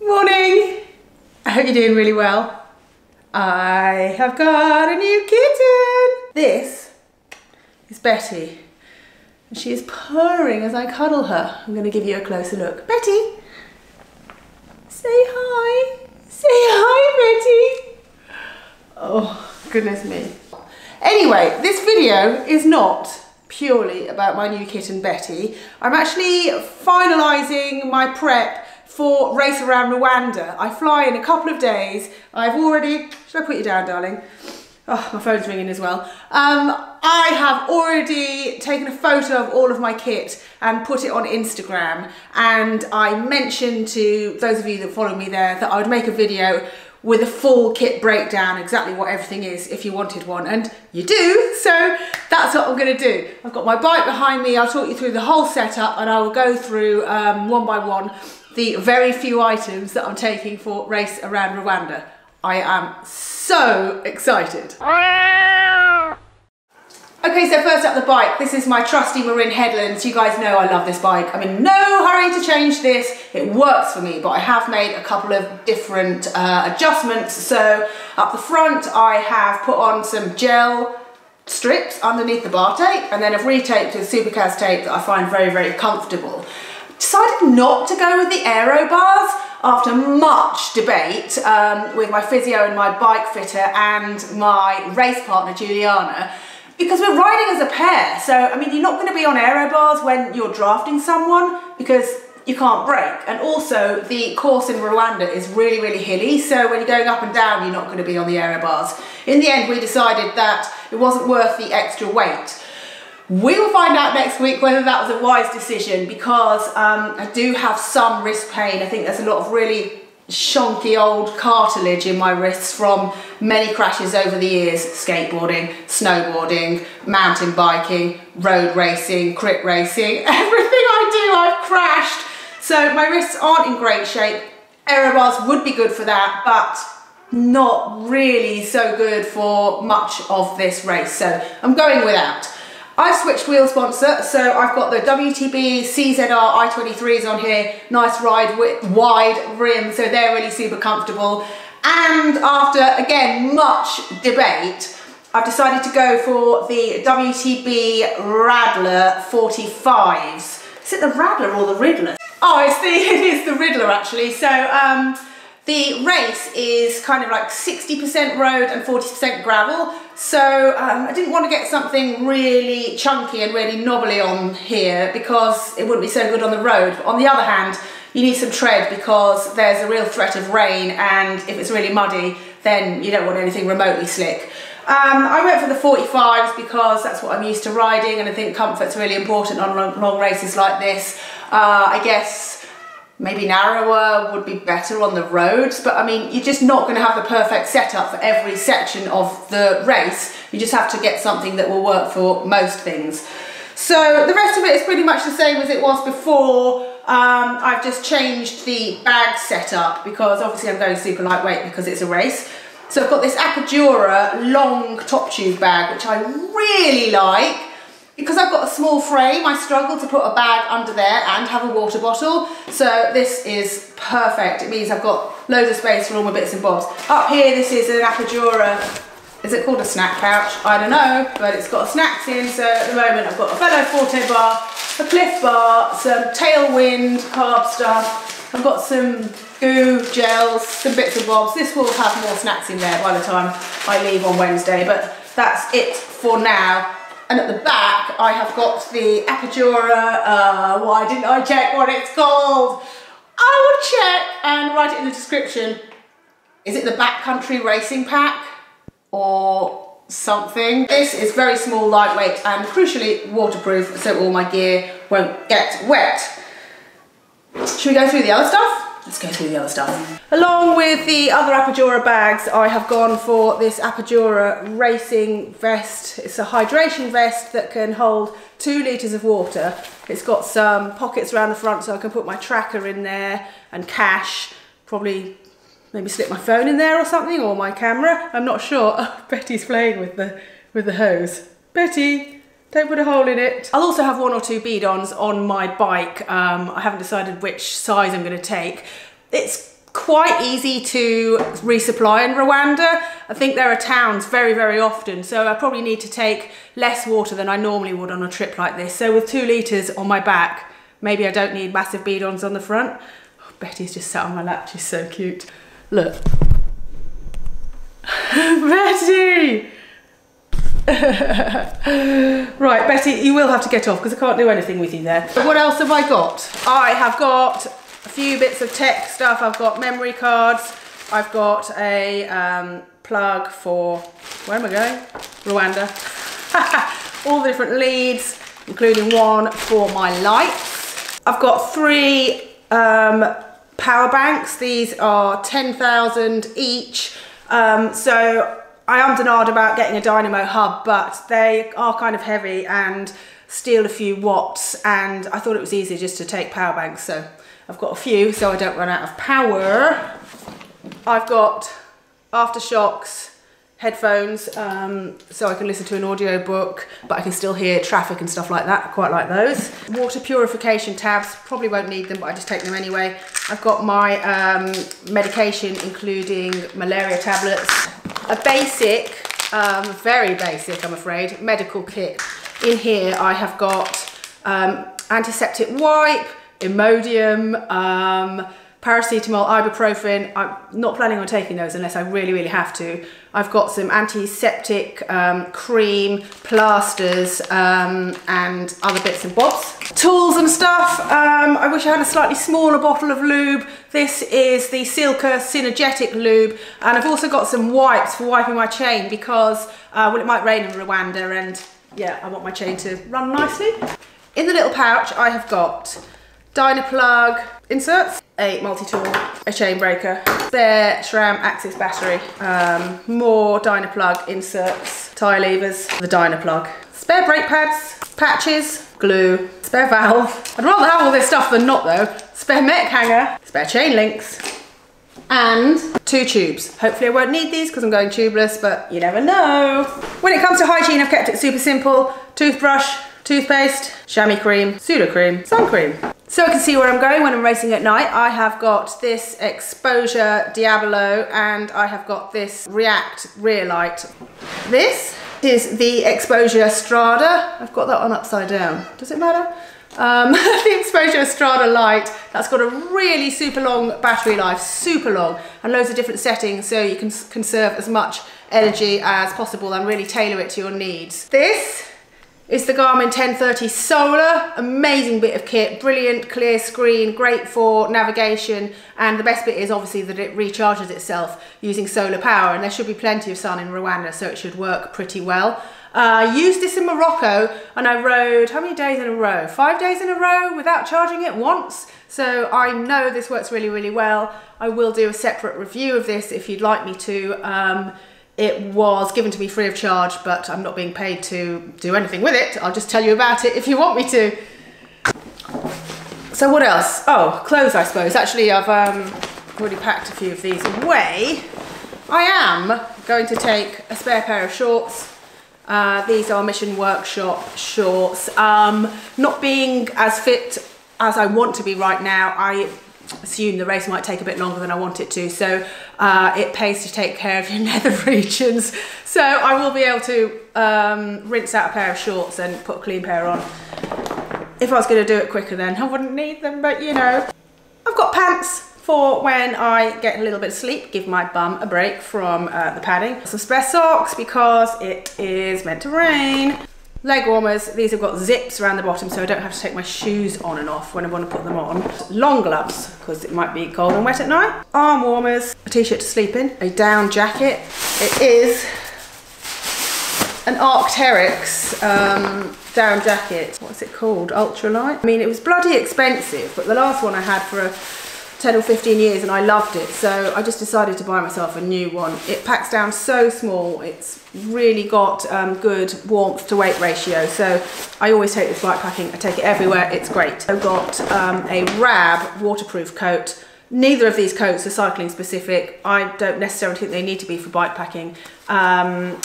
Morning! I hope you're doing really well. I have got a new kitten! This is Betty. And she is purring as I cuddle her. I'm going to give you a closer look. Betty! Say hi! Say hi, Betty! Oh, goodness me. Anyway, this video is not purely about my new kitten Betty. I'm actually finalising my prep for Race Around Rwanda. I fly in a couple of days. I've already, should I put you down darling? Oh, my phone's ringing as well. Um, I have already taken a photo of all of my kit and put it on Instagram. And I mentioned to those of you that follow me there that I would make a video with a full kit breakdown, exactly what everything is if you wanted one, and you do, so that's what I'm gonna do. I've got my bike behind me, I'll talk you through the whole setup and I will go through um, one by one the very few items that I'm taking for Race Around Rwanda. I am so excited. Okay, so first up the bike. This is my trusty Marin Headlands. You guys know I love this bike. I'm in no hurry to change this. It works for me, but I have made a couple of different uh, adjustments. So up the front, I have put on some gel strips underneath the bar tape, and then I've retaped with Supacaz tape that I find very, very comfortable. Not to go with the aero bars after much debate um, with my physio and my bike fitter and my race partner Juliana because we're riding as a pair. So, I mean, you're not going to be on aero bars when you're drafting someone because you can't brake. And also, the course in Rwanda is really, really hilly. So, when you're going up and down, you're not going to be on the aero bars. In the end, we decided that it wasn't worth the extra weight. We will find out next week whether that was a wise decision because um, I do have some wrist pain. I think there's a lot of really shonky old cartilage in my wrists from many crashes over the years skateboarding, snowboarding, mountain biking, road racing, crit racing, everything I do I've crashed. So my wrists aren't in great shape. Aero bars would be good for that, but not really so good for much of this race. So I'm going without. I've switched wheel sponsor, so I've got the WTB CZR i23s on here, nice ride width, wide rim, so they're really super comfortable. And after, again, much debate, I've decided to go for the WTB Radler 45s. Is it the Radler or the Riddler? Oh, it's the, it is the Riddler actually. So, um, the race is kind of like 60% road and 40% gravel. So um, I didn't want to get something really chunky and really knobbly on here because it wouldn't be so good on the road. But on the other hand, you need some tread because there's a real threat of rain and if it's really muddy, then you don't want anything remotely slick. Um, I went for the 45s because that's what I'm used to riding and I think comfort's really important on long, long races like this. Uh, I guess maybe narrower would be better on the roads but I mean you're just not going to have the perfect setup for every section of the race. You just have to get something that will work for most things. So the rest of it is pretty much the same as it was before. Um, I've just changed the bag setup because obviously I'm going super lightweight because it's a race. So I've got this Apidura long top tube bag which I really like because I've got a small frame, I struggle to put a bag under there and have a water bottle. So this is perfect. It means I've got loads of space for all my bits and bobs. Up here, this is an Apidura, is it called a snack pouch? I don't know, but it's got snacks in. So at the moment, I've got a Veloforte bar, a Clif bar, some Tailwind carb stuff. I've got some goo, gels, some bits and bobs. This will have more snacks in there by the time I leave on Wednesday, but that's it for now. And at the back, I have got the Apidura, uh, why didn't I check what it's called? I will check and write it in the description. Is it the Backcountry Racing Pack or something? This is very small, lightweight and crucially waterproof so all my gear won't get wet. Should we go through the other stuff? Let's go through the other stuff. Along with the other Apidura bags, I have gone for this Apidura racing vest. It's a hydration vest that can hold two litres of water. It's got some pockets around the front so I can put my tracker in there and cash, probably maybe slip my phone in there or something, or my camera. I'm not sure. Oh, Betty's playing with the, with the hose. Betty, don't put a hole in it. I'll also have one or two bidons on my bike. Um, I haven't decided which size I'm going to take. It's quite easy to resupply in Rwanda. I think there are towns very, very often, so I probably need to take less water than I normally would on a trip like this. So with two litres on my back, maybe I don't need massive bidons on the front. Oh, Betty's just sat on my lap, she's so cute. Look. Betty! right, Betty, you will have to get off because I can't do anything with you there. But what else have I got? I have got a few bits of tech stuff. I've got memory cards. I've got a um, plug for, where am I going? Rwanda. All the different leads, including one for my lights. I've got three um, power banks. These are 10,000 each. Um, so I am denied about getting a dynamo hub, but they are kind of heavy and steal a few watts. And I thought it was easier just to take power banks. So I've got a few so I don't run out of power. I've got AfterShokz, headphones, um, so I can listen to an audio book, but I can still hear traffic and stuff like that. I quite like those. Water purification tabs, probably won't need them, but I just take them anyway. I've got my um, medication, including malaria tablets, a basic, um, very basic, I'm afraid, medical kit. In here, I have got um, antiseptic wipe, Imodium, um, paracetamol, ibuprofen. I'm not planning on taking those unless I really, really have to. I've got some antiseptic um, cream, plasters, um, and other bits and bobs. Tools and stuff. Um, I wish I had a slightly smaller bottle of lube. This is the Silca Synergetic Lube. And I've also got some wipes for wiping my chain because, uh, well, it might rain in Rwanda and yeah, I want my chain to run nicely. In the little pouch, I have got Dynaplug inserts, a multi-tool, a chain breaker, spare SRAM AXS battery, um, more Dynaplug inserts, tyre levers, the Dynaplug, spare brake pads, patches, glue, spare valve. I'd rather have all this stuff than not though. Spare mech hanger, spare chain links, and two tubes. Hopefully I won't need these because I'm going tubeless, but you never know. When it comes to hygiene, I've kept it super simple. Toothbrush, toothpaste, chamois cream, Sudocrem, sun cream. So I can see where I'm going when I'm racing at night. I have got this Exposure Diablo and I have got this React rear light. This is the Exposure Strada. I've got that on upside down. Does it matter? Um, the Exposure Strada light, that's got a really super long battery life, super long, and loads of different settings so you can conserve as much energy as possible and really tailor it to your needs. This it's the Garmin 1030 Solar, amazing bit of kit, brilliant clear screen, great for navigation, and the best bit is obviously that it recharges itself using solar power, and there should be plenty of sun in Rwanda, so it should work pretty well. Uh, I used this in Morocco, and I rode, how many days in a row? Five days in a row without charging it once. So I know this works really, really well. I will do a separate review of this if you'd like me to. Um, it was given to me free of charge, but I'm not being paid to do anything with it. I'll just tell you about it if you want me to. So what else? Oh, clothes, I suppose. Actually, I've um, already packed a few of these away. I am going to take a spare pair of shorts. Uh, these are Mission Workshop shorts. Um, not being as fit as I want to be right now, I assume the race might take a bit longer than I want it to. So uh, it pays to take care of your nether regions. So I will be able to um, rinse out a pair of shorts and put a clean pair on. If I was going to do it quicker then I wouldn't need them, but you know. I've got pants for when I get a little bit of sleep, give my bum a break from uh, the padding. Some spare socks because it is meant to rain. Leg warmers, these have got zips around the bottom so I don't have to take my shoes on and off when I want to put them on. Long gloves, because it might be cold and wet at night. Arm warmers, a t-shirt to sleep in, a down jacket. It is an Arc'teryx um, down jacket. What's it called? Ultralight? I mean, it was bloody expensive, but the last one I had for a 10 or 15 years and I loved it so I just decided to buy myself a new one. It packs down so small it's really got um, good warmth to weight ratio so I always take this bike packing, I take it everywhere, it's great. I've got um, a RAB waterproof coat Neither of these coats are cycling specific. I don't necessarily think they need to be for bike packing, um,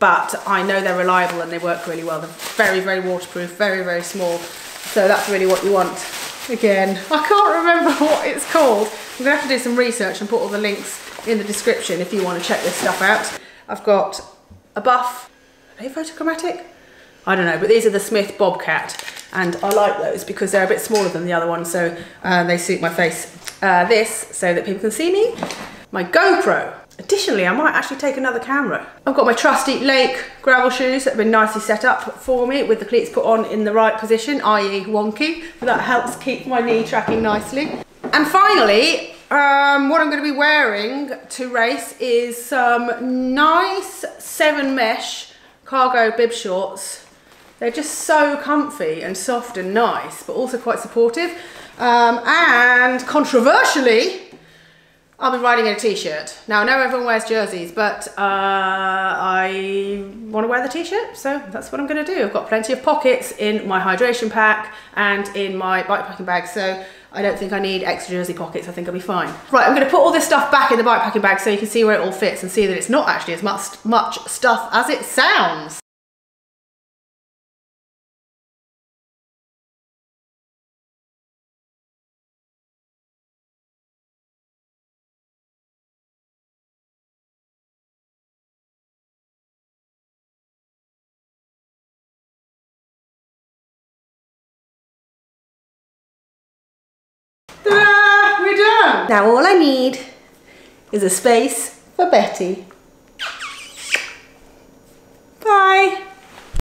but I know they're reliable and they work really well. They're very, very waterproof, very, very small. So that's really what you want. Again. I can't remember what it's called. I'm gonna have to do some research and put all the links in the description if you want to check this stuff out. I've got a buff, are they photochromatic? I don't know, but these are the Smith Bobcat and I like those because they're a bit smaller than the other ones so uh, they suit my face. Uh, this so that people can see me. My GoPro. Additionally, I might actually take another camera. I've got my trusty Lake gravel shoes that have been nicely set up for me with the cleats put on in the right position, i.e. wonky, but that helps keep my knee tracking nicely. And finally, um, what I'm going to be wearing to race is some nice seven mesh cargo bib shorts. They're just so comfy and soft and nice, but also quite supportive. Um, and controversially, I'll be riding in a t-shirt. Now I know everyone wears jerseys, but uh, I want to wear the t-shirt, so that's what I'm going to do. I've got plenty of pockets in my hydration pack and in my bikepacking bag, so I don't think I need extra jersey pockets. I think I'll be fine. Right, I'm going to put all this stuff back in the bikepacking bag so you can see where it all fits and see that it's not actually as much, much stuff as it sounds. Now all I need is a space for Betty. Bye.